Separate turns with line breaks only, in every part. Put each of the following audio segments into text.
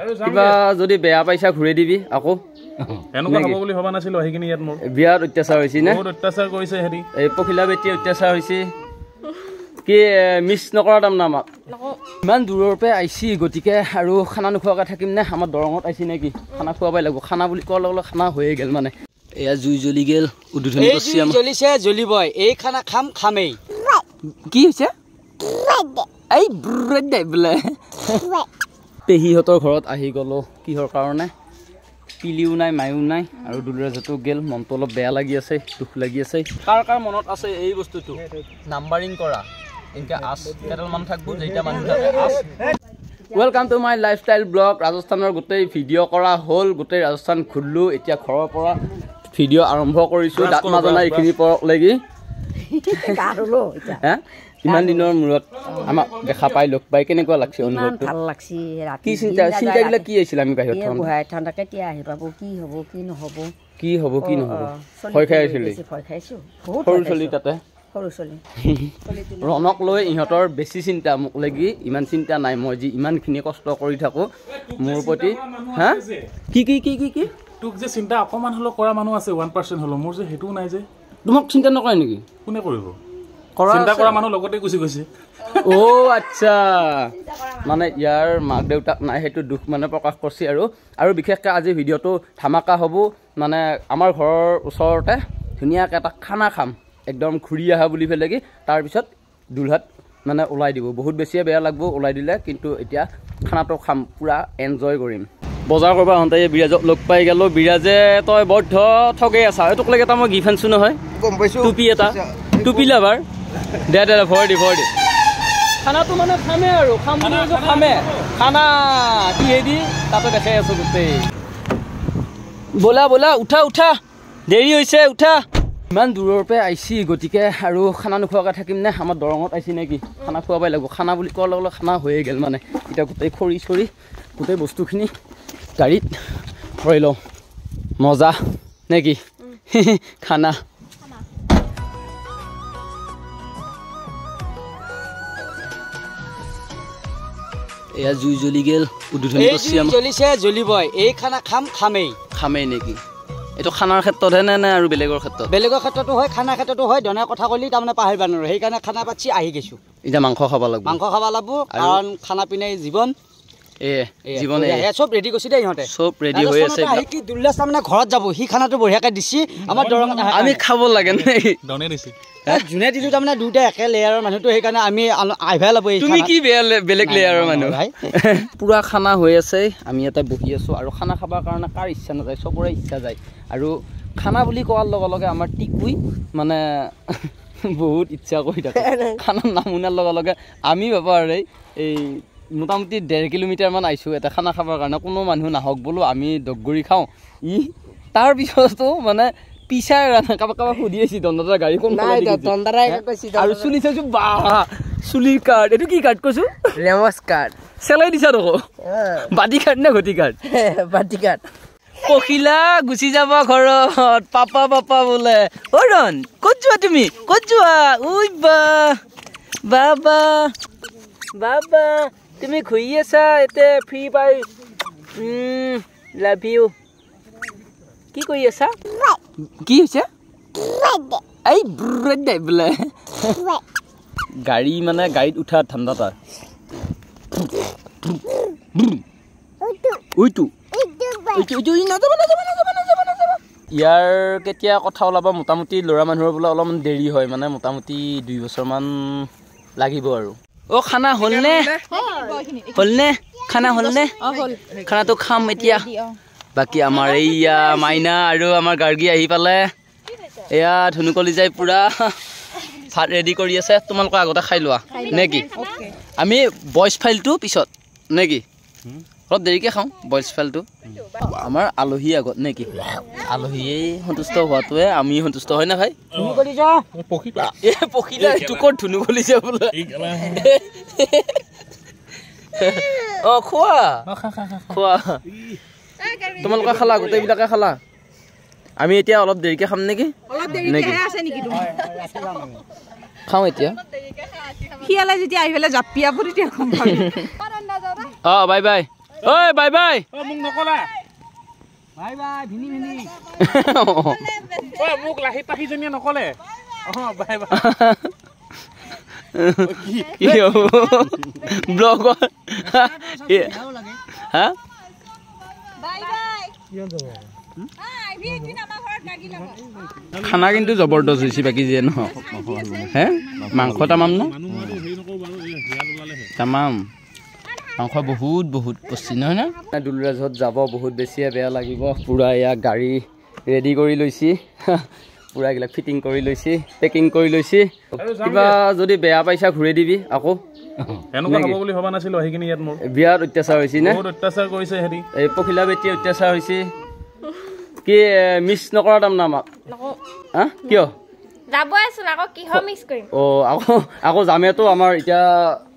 কিবা যদি বেয়া পাইছা ঘূৰাই দিবি আকৌ।
এনেকুৱা হ'ব বুলি ভবা নাছিলো আহি কিনি ইয়াত মোৰ।
বিয়াত অত্যাচাৰ হৈছে নে?
বহুত অত্যাচাৰ কৰিছে হেৰি
এই পখিলা বেটি অত্যাচাৰ হৈছে। কি মিছ নকৰা তাৰমানে আমাক? ইমান দূৰৰ পৰা আহিছি গতিকে আৰু খানা নোখোৱাকৈ থাকিম নে? আমাৰ দৰঙত আহিছি নেকি? খানা খুৱাবই লাগিব। খানা বুলি কোৱাৰ লগে লগে খানা হৈয়ে গ'ল মানে। এয়া জুই জ্বলি গ'ল উদ্বোধনী
জ্বলিছে জ্বলিবই। এই খানা খাম খামেই।
কি হৈছে? এই ব্ৰেড বোলে। পেহীহঁতৰ ঘৰত আহি গ'লোঁ। কিহৰ কাৰণে? পিলিও নাই মায়ো নাই আৰু দুলৰাজাতো গেল। মনটো অলপ বেয়া লাগি আছে দুখ লাগি আছে। কাৰ কাৰ মনত আছে এই বস্তুটো? নাম্বাৰিং কৰা। এনেকৈ আছ। কেইডালমান থাকিব যেতিয়া মানুহ থাকে welcome to my lifestyle blog ৰাজস্থানৰ গোটেই ভিডিঅ' কৰা হ'ল গোটেই ৰাজস্থান ঘূৰিলোঁ এতিয়া ঘৰৰ পৰা ভিডিঅ' আৰম্ভ কৰিছোঁ। দাঁত মাজনা এইখিনি পৰলৈকে হে? ইমান দিনৰ মূৰত আমাক দেখা পাই লগ পাই কেনেকুৱা লাগছে অনুভৱটো?
ভাল লাগছি ৰাতি
কি চিন্তা চিন্তাবিলাক কি আহিছিল আমি বাহিৰত থাকোঁতে?
গুৱাহাটী ঠাণ্ডা কেতিয়া আহি পাব কি হ'ব কি নহ'ব?
কি হ'ব কি নহ'ব? ভয় খাই আছিলি?
ভয় খাইছো। বহুত
সৰু চলি। তাতে?
সৰু
ৰণক লৈ ইহঁতৰ বেছি চিন্তা মোক লাগি ইমান চিন্তা নাই। মই যি ইমানখিনি কষ্ট কৰি থাকোঁ মোৰ প্ৰতি হা? কি কি কি কি কি?
তোক যে চিন্তা অকণমান হ'লেও কৰা মানুহ আছে ওৱান পাৰ্চেণ্ট হ'লেও। মোৰ যে সেইটোও নাই যে।
তোমাক চিন্তা নকৰে নেকি?
কোনে কৰিব?
কৰা
চিন্তা? কৰা মানুহ লগতে গুচি গৈছে।
অ' আচ্ছা। মানে ইয়াৰ মাক দেউতাক নাই সেইটো দুখ মানে প্ৰকাশ কৰিছে আৰু। আৰু বিশেষকৈ আজি ভিডিঅ'টো ধামাকা হ'ব। মানে আমাৰ ঘৰৰ ওচৰতে ধুনীয়াকৈ এটা খানা খাম। একদম ঘূৰি অহা বুলি পেলাই কি তাৰপিছত দুলহাত মানে ওলাই দিব। বহুত বেছিয়ে বেয়া লাগিব ওলাই দিলে কিন্তু এতিয়া খানাটো খাম। পূৰা এনজয় কৰিম। বজাৰ কৰিব আহোঁতে এই বিৰাজক লগ পাই গ'লোঁ। বিৰাজে তই বৰ ধ ঠগেই আছা। এই তোক লাগে এটা মই গিফ্ট আনিছোঁ নহয়।
গম পাইছো।
টুপি এটা। টুপি লাভাৰ দে দে ভৰ দি ভৰ দি খানাটো মানে খামে আৰু খাম বুলি কৈছো খামে। খানা কিহেদি তাতে দেখাই আছো গোটেই। ব'লা ব'লা উঠা উঠা। দেৰি হৈছে উঠা। ইমান দূৰৰ পৰা আহিছি গতিকে আৰু খানা নোখোৱাকৈ থাকিম নে? আমাৰ দৰঙত আহিছি নেকি? খানা খুৱাবই লাগিব। খানা বুলি কোৱাৰ লগে লগে খানা হৈয়ে গ'ল মানে। এতিয়া গোটেই খৰি চৰি গোটেই বস্তুখিনি গাড়ীত ভৰাই লওঁ। মজা নে কি খানা। এয়া জুই জ্বলি গ'ল উদ্বোধনী কৰিছে
জ্বলিছে জ্বলিবই। এই খানা খাম খামেই।
খামেই নেকি? এইটো খানাৰ ক্ষেত্ৰতহে নে নে আৰু বেলেগৰ ক্ষেত্ৰত?
বেলেগৰ ক্ষেত্ৰতো হয় খানাৰ ক্ষেত্ৰতো হয় ধনে কথা ক'লি তাৰমানে পাহৰিব নোৱাৰোঁ সেইকাৰণে খানা পাতি আহি গৈছোঁ।
এতিয়া মাংস খাব লাগিব।
মাংস খাব লাগিব? কাৰণ খানা পিনে জীৱন।
জীৱনে
এয়া চব ৰেডি কৰিছে দেই ইহঁতে
চব ৰেডি হৈ আছে।
ৰাজস্থানৰ পৰা আহি কি দুল্লাস তাৰমানে ঘৰত যাব সি খানাটো বঢ়িয়াকৈ দিছি আমাৰ দৰঙত আহা
আমি
কাৰণে।
খাব লাগে নেকি
ডনে দিছে।
এ, যোনে দিলোঁ তাৰমানে দুয়োটা একে লেয়াৰৰ মানুহটো সেইকাৰণে আমি আহিভাই ল'ব এই
তুমি
খানাত।
কি বেয়া লে- বেলেগ
নাই,
লেয়াৰৰ
নাই,
মানুহ?
ভাই।
পূৰা খানা হৈ আছে আমি ইয়াতে বহি আছোঁ। আৰু খানা খাবৰ কাৰণে কাৰ ইচ্ছা নাযায়? চবৰে ইচ্ছা যায়। আৰু খানা বুলি কোৱাৰ লগে লগে আমাৰ টিকুই মানে বহুত ইচ্ছা কৰি থাকে। খানা নাম শুনাৰ লগে লগে আমি বেপাৰে এই মোটামুটি ডেৰ কিলোমিটাৰমান আহিছোঁ এটা খানা খাবৰ কাৰণে। কোনো মানুহ নাহক বোলো আমি দগৰি খাওঁ। ই তাৰপিছতো মানে পিছাই কাৰোবাক কাৰোবাক সুধি দণ্ডদাৰ গাড়ী কোন আৰু চুলি চাইছো বা চুলিৰ কাৰ্ড এইটো কি কাৰ্ড কৈছো?
নমস্কাৰ
চেলাই দিছা দেখো। বাতি কাৰ্ড নে ঘটি কাৰ্ড
বাটিকাত
পখিলা গুচি যাব ঘৰত পাপা পাপা বোলে অৰণ ক'ত যোৱা তুমি? ক'ত যোৱা? ঐ বা বাবা বাবা। তুমি ঘূৰি আছা এতিয়া ফ্ৰী পাই লাভ ইউ কি কৰি আছা? কি হৈছে? এই বোলে। গাড়ী মানে গাড়ীত উঠা ঠাণ্ডা তাৰ। ইয়াৰ কেতিয়া কথা ওলাব মোটামুটি ল'ৰা মানুহৰ বোলে অলপমান দেৰি হয় মানে মোটামুটি দুই বছৰমান লাগিব আৰু। অ' খানা হ'লনে? হ'লনে? খানা হ'লনে? খানাটো খাম এতিয়া। বাকী আমাৰ এইয়া মাইনা আৰু আমাৰ গাৰ্গী আহি পালে। এয়া ধুনুকলি যাই পূৰা ভাত ৰেডি কৰি আছে। তোমালোকে আগতে খাই লোৱা নে কি? আমি বইচ ফাইলটো পিছত নে কি? অলপ দেৰিকৈ খাওঁ বইচ ফাইলটো আমাৰ আলহী আগত নে কি? আলহীয়ে সন্তুষ্ট হোৱাটোৱে আমি সন্তুষ্ট হয় না ভাই? পখিলা। এইটো ক'ত ধুনু গলিছে বোলে? অ খোৱা। খোৱা। তোমালোকে খালা গোটেইবিলাকে খালা? আমি এতিয়া অলপ দেৰিকৈ খাম নেকি? নেকি? খাওঁ এতিয়া।
শিয়ালে যেতিয়া আহি পেলাই তেতিয়া গম পাবি
অ বাই বাই। ঐ বাই বাই।
অ মোক নকলা।
বাই বাই ভিনি ভিনি।
ঐ মোক লাহি পাখিজনীয়ে নকলে? অ বাই। বাই
কি হ'ব? ব্লগত হা? খানা কিন্তু জবৰদস্ত হৈছে বাকী যিয়ে নহওক। হে? মাংস তামাম ন? তামাম। মাংস বহুত বহুত পচি নহয় নে? দুলৰাজত যাব বহুত বেছিয়ে বেয়া লাগিব। পূৰা এয়া গাড়ী ৰেডি কৰি লৈছি। পূৰা এইবিলাক ফিটিং কৰি লৈছি পেকিং কৰি লৈছি। কিবা যদি বেয়া পাইছা ঘূৰাই দিবি আকৌ। বিয়াত অত্যাচাৰ হৈছে নে?
বহুত অত্যাচাৰ কৰিছে হেৰি
এই পখিলা বেটি অত্যাচাৰ হৈছে। কি মিছ নকৰা তাৰমানে আমাক হা? কিয়?
যাবইচোন আকৌ কিহৰ মিছ কৰিম?
অঁ আকৌ আকৌ যামেতো আমাৰ এতিয়া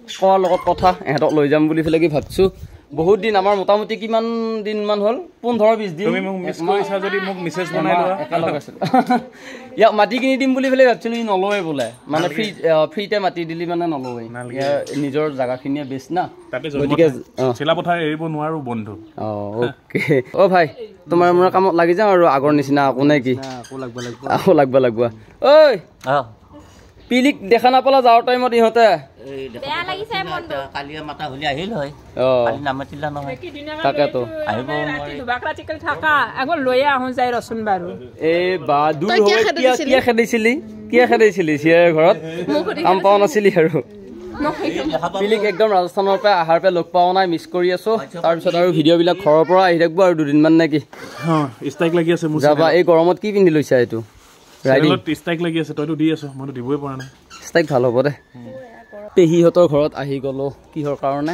কোৱাৰ লগত কথা ইহঁতক লৈ যাম বুলি পেলাই কি ভাবছোঁ? বহুত দিন আমাৰ মোটামুটি কিমান দিনমান হ'ল? পোন্ধৰ বিছ দিন। ইয়াক মাটি কিনি দিম বুলি পেলাই ভাবছিলোঁ ই নলয়ে বোলে। মানে ফ্ৰী ফ্ৰীতে মাটি দিলি মানে নলয়ে। ইয়াৰ নিজৰ জেগাখিনিয়ে বেষ্ট না। গতিকে
চিলাপথাৰ এৰিব নোৱাৰো বন্ধু।
অঁ অ'কে অ' ভাই তোমাৰ মোৰ কামত লাগি যাওঁ আৰু আগৰ নিচিনা আকৌ নে কি?
আকৌ লাগব লাগব।
আকৌ লাগবা লাগবা। ঐ! পিলিক দেখা নাপালা যাৱাৰ টাইমত ইহঁতে? পিলিক একদম ৰাজস্থানৰ পৰা আহাৰ পৰা লগ পোৱা নাই মিছ কৰি আছো। তাৰপিছত আৰু ভিডিঅ'বিলাক ঘৰৰ পৰা আহি থাকিব আৰু দুদিনমান নে কি?
ষ্ট্ৰাইক লাগি আছে মোৰ
যাবা এই গৰমত কি পিন্ধি লৈছা এইটো?
চেনেলত ষ্ট্ৰাইক লাগি আছে তইতো দি আছ মইতো দিবই পৰা নাই
ষ্টাইক ভাল হ'ব দে পেহীহঁতৰ ঘৰত আহি গ'লো কিহৰ কাৰণে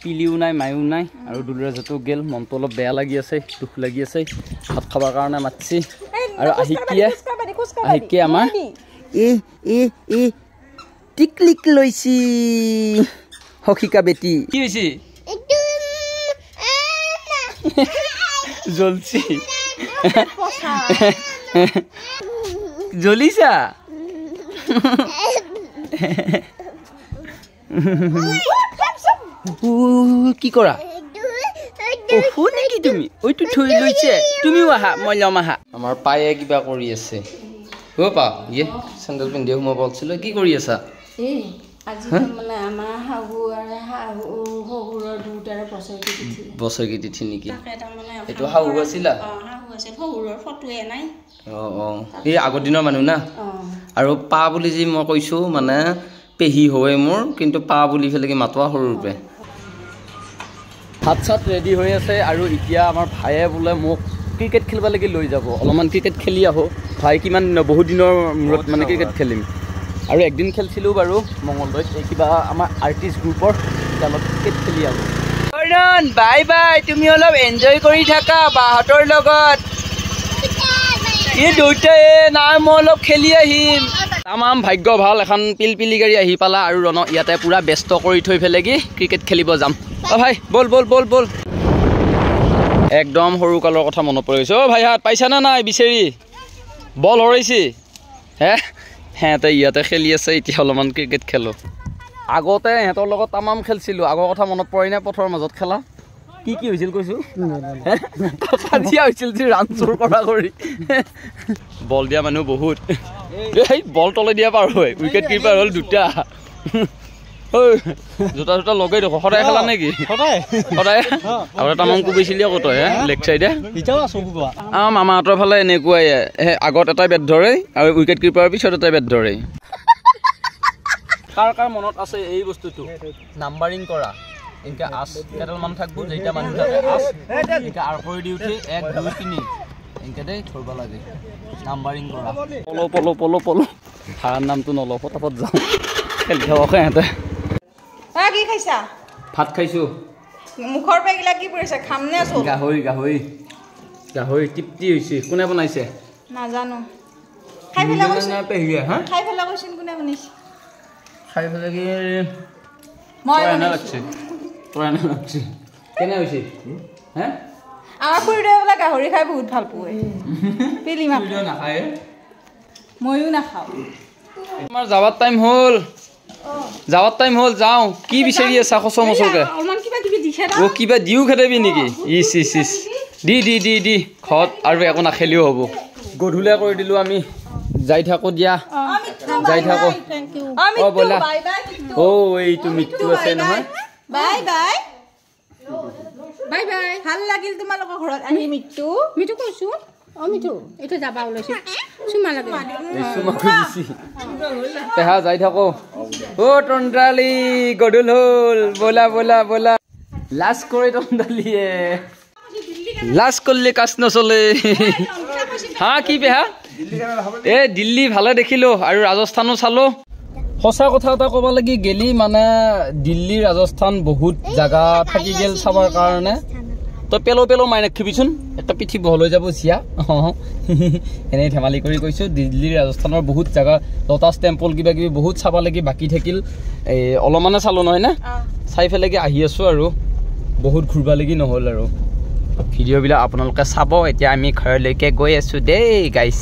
পিলিও নাই মায়ো নাই আৰু দুলৰাজাতো গেল মনটো অলপ বেয়া লাগি আছে দুখ লাগি আছে ভাত খাবৰ কাৰণে মাতিছি আৰু আহিকিয়ে আহিকিয়ে আমাৰ এ এ এ টিকলিক লৈছি সখিকা বেটি কি হৈছে জ্বলছি জ্বলিছা? কি কৰা? অহু নেকি তুমি? ঐটো থৈ লৈছে। তুমিও আহা মই ল'ম আহা। আমাৰ পায়ে কিবা কৰি আছে। পা ইয়ে চেণ্ডেল পিন্ধি সোমাব পাৰিছিলো কি কৰি আছা?
বছৰটো তিথি।
বছৰকি তিথি নেকি? এইটো শাহু আছিলা?
অঁ শাহু আছিল শহুৰৰ ফটোৱে নাই
অঁ অঁ এই আগৰ দিনৰ মানুহ না?
অঁ।
আৰু পা বুলি যি মই কৈছোঁ মানে পেহী হয় মোৰ কিন্তু পা বুলি কি মাতোৱা সৰুৰ পৰাই ভাত চাত ৰেডি হৈ আছে আৰু এতিয়া আমাৰ ভায়ে বোলে মোক ক্ৰিকেট খেলিবলৈকে লৈ যাব। অলপমান ক্ৰিকেট খেলি আহোঁ। ভাই কিমান বহুত দিনৰ মূৰত মানে ক্ৰিকেট খেলিম। আৰু একদিন খেলিছিলোঁ বাৰু মঙলদৈত এই কিবা আমাৰ আৰ্টিষ্ট গ্ৰুপৰ খেলত ক্ৰিকেট খেলি আহোঁ। বাই বাই তুমি অলপ এনজয় কৰি থাকা বাহঁতৰ লগত। এই দুয়োটাই নাই মই অলপ খেলি আহিম। তামাম ভাগ্য ভাল এখন পিলপিলি গাড়ী আহি পালা আৰু ৰণক ইয়াতে পূৰা ব্যস্ত কৰি থৈ কি ক্ৰিকেট খেলিব যাম। অ' ভাই ব'ল ব'ল ব'ল ব'ল। একদম সৰু কালৰ কথা মনত পৰি গৈছে। অ' ভাইহাত পাইছানে নাই বিচাৰি? বল হৰাইছি। হে সিহঁতে ইয়াতে খেলি আছে এতিয়া অলপমান ক্ৰিকেট খেলোঁ। আগতে সিহঁতৰ লগত তামাম খেলিছিলোঁ। আগৰ কথা মনত পৰে নে পথৰ মাজত খেলা? কি কি হৈছিল কৈছোঁ? কাজিয়া হৈছিল যে ৰান চোৰ কৰা কৰি। বল দিয়া মানুহ বহুত। এই বল তলে দিয়া পাৰ হয় উইকেট কিপাৰ হ'ল দুটা। ঐ জোতা জোতা লগাই দেখো। সদায় খেলা নেকি
সদায়।
সদায়? আৰু তামাম কোবাইছিলি আকৌ তই লেগ চাইডে আমাৰ মামাহঁতৰ ফালে এনেকুৱাই। হে আগত এটাই বেট ধৰে আৰু উইকেট কিপাৰৰ পিছত এটাই বেট ধৰে কাৰ কাৰ মনত আছে এই বস্তুটো? নাম্বাৰিং কৰা। এনেকৈ আছ কেইডালমান থাকিব যেতিয়া মানুহ থাকে আছ এনেকৈ আৰ কৰি দি উঠি এক দুই তিনি। এনেকৈ দেই ধৰিব লাগে। নাম্বাৰিং কৰা। পল পল পল পল। ভাড়াৰ নামটো নলওঁ ফটাফট যাওঁ। খেলি থাকক সিহঁতে।
হা কি খাইছা?
ভাত খাইছোঁ।
মুখৰ পৰা এইগিলা কি পৰিছে খামনে চল
গাহৰি গাহৰি। গাহৰি তৃপ্তি হৈছে। কোনে বনাইছে?
নাজানো। খাই পেলাই কৈছোন
পেহীয়ে হা?
খাই পেলাই কৈছোন কোনে বনাইছে?
খাই পেলাই লাগছে। তই এনে লাগছে। কেনে হৈছে? হে?
আমাৰ খুৰীদেৱে বোলে গাহৰি খাই বহুত ভাল পোৱে। পিলিমা
নাখায়?
ময়ো নাখাওঁ।
তোমাৰ যাবাৰ টাইম হ'ল। যাবাৰ টাইম হ'ল যাওঁ। কি বিচাৰি আছা সচ মচৰকে?
অলপমান কিবা কিবি দিছে
অ কিবা দিও খেদাবি নেকি? ইচ ইচ ইচ। দি দি দি দি। ঘৰত আৰু একো নাখেলিও হ'ব। গধূলা কৰি দিলো আমি। যাই থাকো দিয়া। যাই থাকো অ ব'লা। অ এইটো মৃত্যু আছে নহয়।
বাই বাই বাই বাই ভাল লাগিল তোমালোকৰ ঘৰত। আহি মৃত্যু
মিঠু কৈছো অ মিঠু এইটো যাবা ওলাইছো। চুমা লাগে।
এই চুমা খুজিছি। পেহা যাই থাকো। অ তন্দ্ৰালি গধূল হ'ল। ব'লা ব'লা ব'লা। লাজ কৰে তন্দ্ৰালিয়ে। লাজ কৰিলে কাজ নচলে। হা কি পেহা? এ দিল্লী ভালে দেখিলো আৰু ৰাজস্থানো চালো। সঁচা কথা এটা ক'ব লাগি গেলি মানে দিল্লী ৰাজস্থান বহুত জাগা থাকি গেল চাবৰ কাৰণে। তই পেলো পেলো মাৰি নাখিবিচোন এটা পিঠি বহল হৈ যাব চিয়া এনেই ধেমালি কৰি কৈছোঁ দিল্লী ৰাজস্থানৰ বহুত জাগা লটাছ টেম্পল কিবা কিবি বহুত চাব লাগি বাকী থাকিল। এই অলপমানে চালোঁ নহয় নে? চাই পেলাইকে আহি আছোঁ আৰু। বহুত ঘূৰিব লাগি নহ'ল আৰু। ভিডিঅ'বিলাক আপোনালোকে চাব এতিয়া আমি ঘৰলৈকে গৈ আছোঁ দেই গাইছ